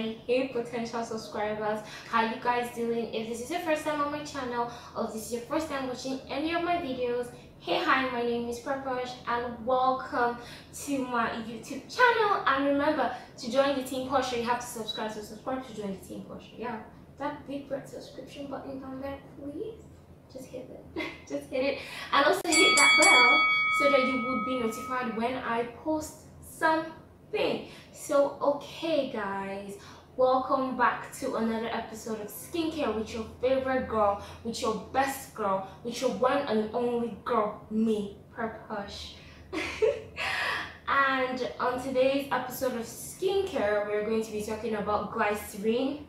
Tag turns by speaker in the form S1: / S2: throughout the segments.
S1: hey potential subscribers, how you guys doing? If this is your first time on my channel or if this is your first time watching any of my videos, hey hi, my name is Poire Posh and welcome to my YouTube channel. And remember to join the Team Posher, you have to subscribe, so subscribe to join the Team Posher, yeah. That big red subscription button down there, please. Just hit it. Just hit it. And also hit that bell so that you would be notified when i post something so okay guys. Welcome back to another episode of skincare with your favorite girl with your best girl with your one and only girl me Poire Posh and on today's episode of skincare we're going to be talking about glycerin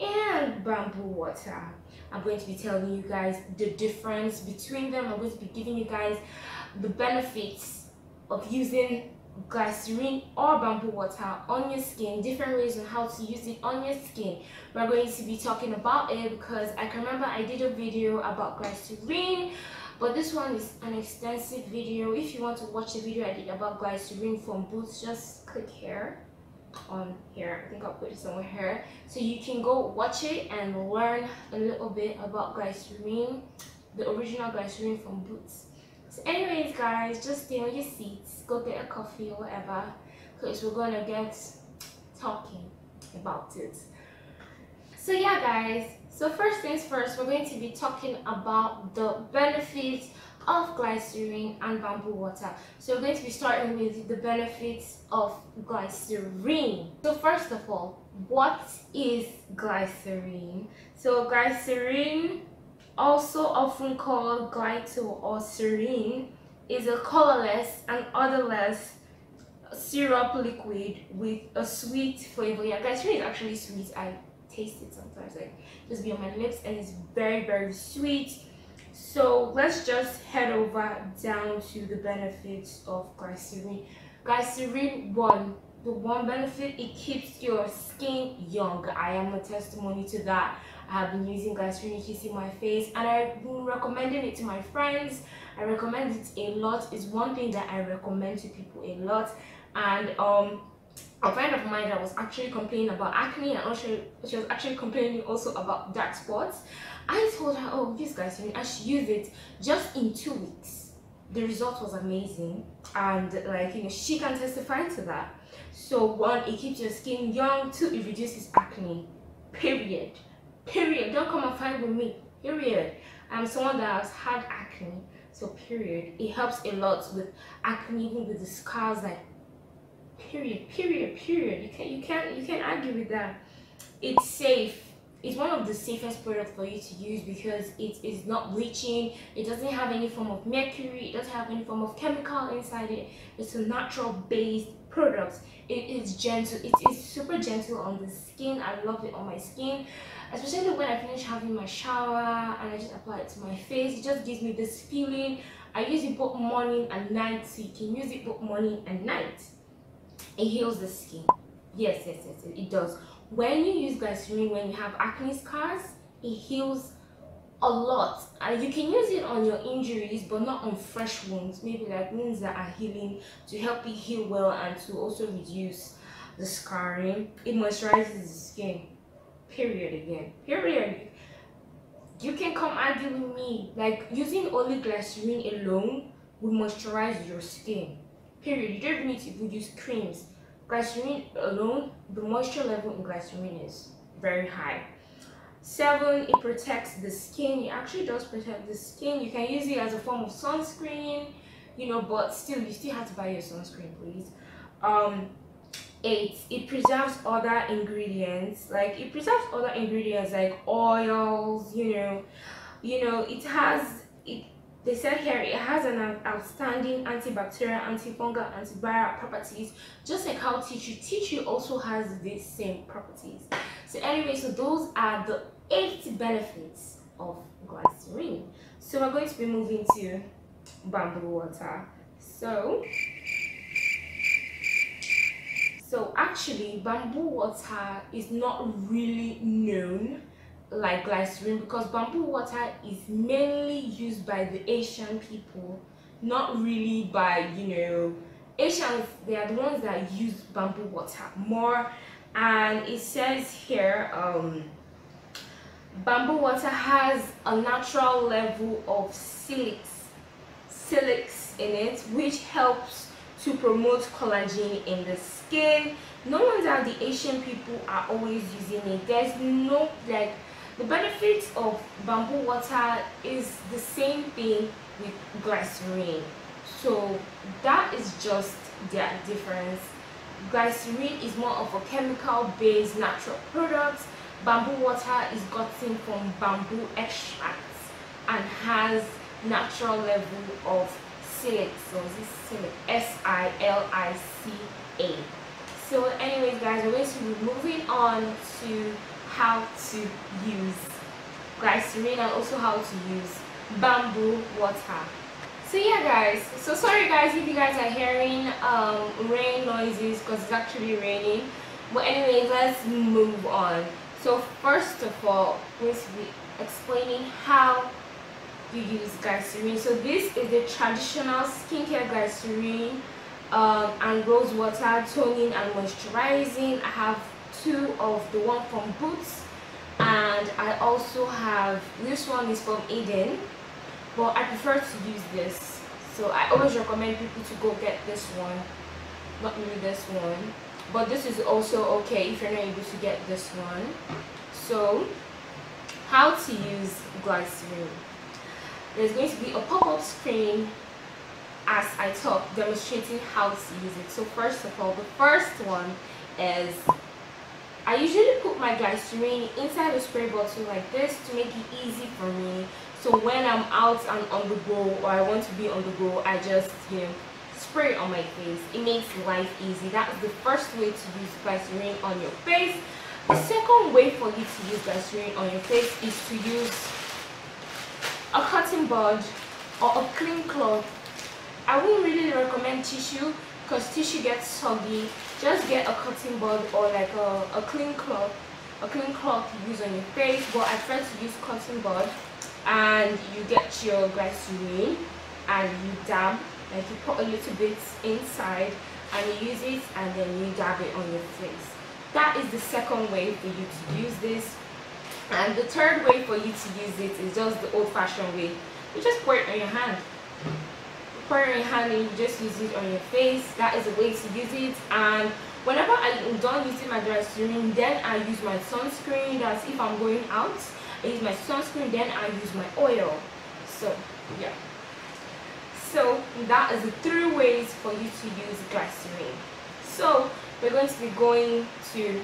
S1: and bamboo water. I'm going to be telling you guys the difference between them. I'm going to be giving you guys the benefits of using glycerin or bamboo water on your skin, different ways on how to use it on your skin. We're going to be talking about it because I can remember I did a video about glycerin but this one is an extensive video. If you want to watch the video I did about glycerin from Boots, just click here on here i think i'll put it somewhere here so you can go watch it and learn a little bit about glycerin the original glycerin from boots so anyways guys just stay on your seats go get a coffee or whatever because we're gonna get talking about it so yeah guys so first things first we're going to be talking about the benefits of glycerin and bamboo water. So we're going to be starting with the benefits of glycerin. So first of all, what is glycerin? So glycerin, also often called glyto or serine, is a colorless and odorless syrup liquid with a sweet flavor. Yeah, glycerin is actually sweet. I taste it sometimes. Like just be on my lips and it's very very sweet so let's just head over down to the benefits of glycerin. Glycerin, one, the one benefit, it keeps your skin young. I am a testimony to that. I have been using glycerin kissing my face and I've been recommending it to my friends. I recommend it a lot. It's one thing that I recommend to people a lot. And um a friend of mine that was actually complaining about acne and also she was actually complaining also about dark spots I told her, oh, this guys, I should use it just in two weeks. The result was amazing, and like you know, she can testify to that. So one, it keeps your skin young. Two, it reduces acne. Period. Period. Don't come and fight with me. Period. I'm someone that has had acne, so period. It helps a lot with acne, even with the scars. Like period, period, period. You can't you can't you can't argue with that. It's safe it's one of the safest products for you to use because it is not bleaching it doesn't have any form of mercury it doesn't have any form of chemical inside it it's a natural based product it is gentle it is super gentle on the skin. I love it on my skin especially when i finish having my shower and i just apply it to my face. It just gives me this feeling. I use it both morning and night so you can use it both morning and night. It heals the skin. Yes yes yes it does. When you use glycerin when you have acne scars it heals a lot. And you can use it on your injuries but not on fresh wounds. Maybe like wounds that are healing to help it heal well and to also reduce the scarring. It moisturizes the skin. Period again. Period. You can come argue with me like using only glycerin alone will moisturize your skin. Period. You don't need to even use creams. Glycerin alone, the moisture level in glycerin is very high. Seven, it protects the skin. It actually does protect the skin. You can use it as a form of sunscreen, you know, but still, you still have to buy your sunscreen, please. Um, eight, it preserves other ingredients. Like, it preserves other ingredients like oils, you know, you know, it has, it they said here it has an outstanding antibacterial, antifungal, antiviral properties, just like how tree. Tissue also has these same properties. So anyway, so those are the eight benefits of glycerin. So we're going to be moving to bamboo water. So, so actually bamboo water is not really known like glycerin because bamboo water is mainly used by the Asian people not really by you know Asians they are the ones that use bamboo water more and it says here um, bamboo water has a natural level of silics silics in it which helps to promote collagen in the skin. No wonder the asian people are always using it. There's no like the benefits of bamboo water is the same thing with glycerin so that is just their difference. Glycerin is more of a chemical based natural product bamboo water is gotten from bamboo extracts and has natural level of silica so this silica s-i-l-i-c-a so anyways guys we're going to be moving on to how to use glycerin and also how to use bamboo water. So yeah guys so sorry guys if you guys are hearing um, rain noises because it's actually raining. But anyways let's move on so first of all we're be explaining how you use glycerin. So this is the traditional skincare glycerin um, and rose water toning and moisturizing. I have two of the one from boots and i also have this one is from eden but I prefer to use this. So I always recommend people to go get this one not really this one but this is also okay if you're not able to get this one. So how to use glycerin? There's going to be a pop-up screen as I talk demonstrating how to use it. So first of all the first one is I usually put my glycerin inside a spray bottle like this to make it easy for me. So when I'm out and on the go or I want to be on the go, I just, you know, spray it on my face. It makes life easy. That is the first way to use glycerin on your face. The second way for you to use glycerin on your face is to use a cotton bud or a clean cloth. I wouldn't really recommend tissue because tissue gets soggy. Just get a cotton bud or like a, a clean cloth, a clean cloth to use on your face. But I prefer to use cotton bud and you get your glycerin and you dab like you put a little bit inside and you use it and then you dab it on your face. That is the second way for you to use this. And the third way for you to use it is just the old-fashioned way. You just pour it on your hand. You pour it on your hand and you just use it on your face. That is a way to use it. And whenever i'm done using my glycerin then i use my sunscreen. That's if i'm going out I use my sunscreen then I use my oil. So yeah so that is the three ways for you to use glycerin so we're going to be going to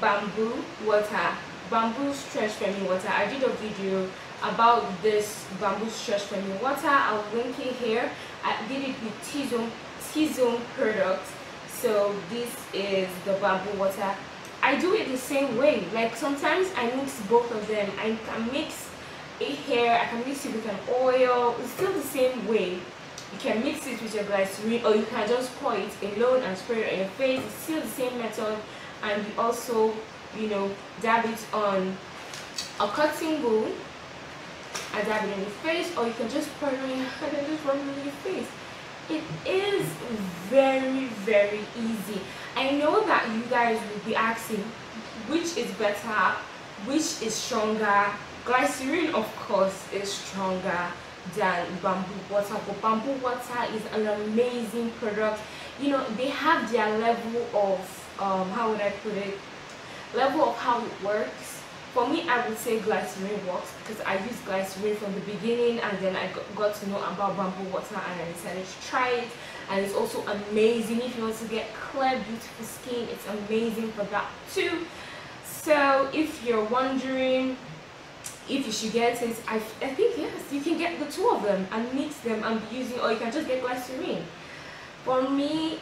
S1: bamboo water bamboo stretch firming water I did a video about this bamboo stretch firming water I'll link it here I did it with T-Zone T-Zone product so this is the bamboo water I do it the same way. Like sometimes I mix both of them. I can mix it here, I can mix it with an oil. It's still the same way. You can mix it with your glycerin or you can just pour it alone and spray it on your face. It's still the same method. And you also, you know, dab it on a cotton ball and dab it on your face or you can just pour it on your hand and just rub it on your face. It is very very easy. I know that you guys will be asking which is better which is stronger. Glycerin of course is stronger than bamboo water but bamboo water is an amazing product. You know they have their level of um how would i put it? Level of how it works. For me i would say glycerin works because i used glycerin from the beginning and then i got to know about bamboo water and i decided to try it. And it's also amazing. If you want to get clear beautiful skin it's amazing for that too. So if you're wondering if you should get it I, I think yes you can get the two of them and mix them and be using or you can just get glycerin. For me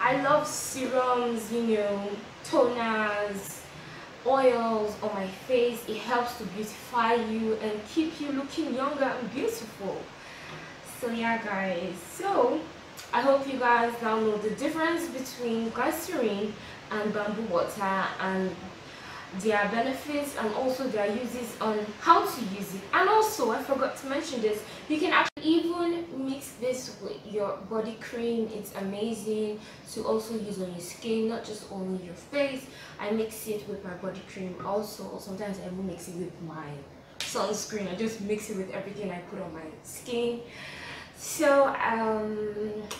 S1: i love serums you know toners oils on my face. It helps to beautify you and keep you looking younger and beautiful. So yeah guys. So i hope you guys now know the difference between glycerin and bamboo water and their benefits and also their uses on how to use it. And also i forgot to mention this you can actually even mix this with your body cream. It's amazing to also use on your skin not just only your face. I mix it with my body cream also. Sometimes i will mix it with my sunscreen. I just mix it with everything i put on my skin so um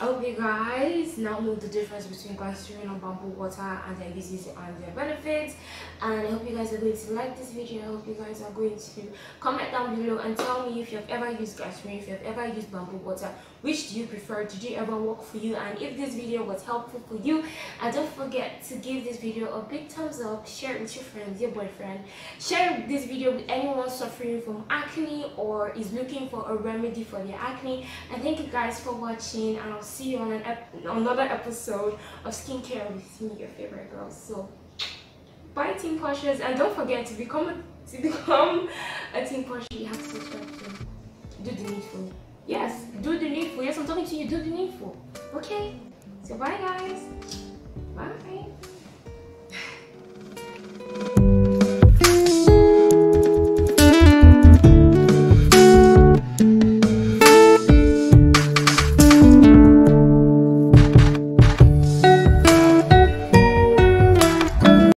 S1: i hope you guys now know the difference between glycerin and bamboo water and their uses and their benefits. And i hope you guys are going to like this video. I hope you guys are going to comment down below and tell me if you have ever used glycerin if you have ever used bamboo water. Which do you prefer? Did you ever work for you? And if this video was helpful for you and don't forget to give this video a big thumbs up share it with your friends your boyfriend. Share this video with anyone suffering from acne or is looking for a remedy for their acne and thank you guys for watching and i'll see you on an ep another episode of skincare with me your favorite girl so bye team poshers and don't forget to become a, to become a team posher you have to subscribe to do the needful Yes, do the needful. Yes, I'm talking to you. Do the needful. Okay? So bye, guys. Bye.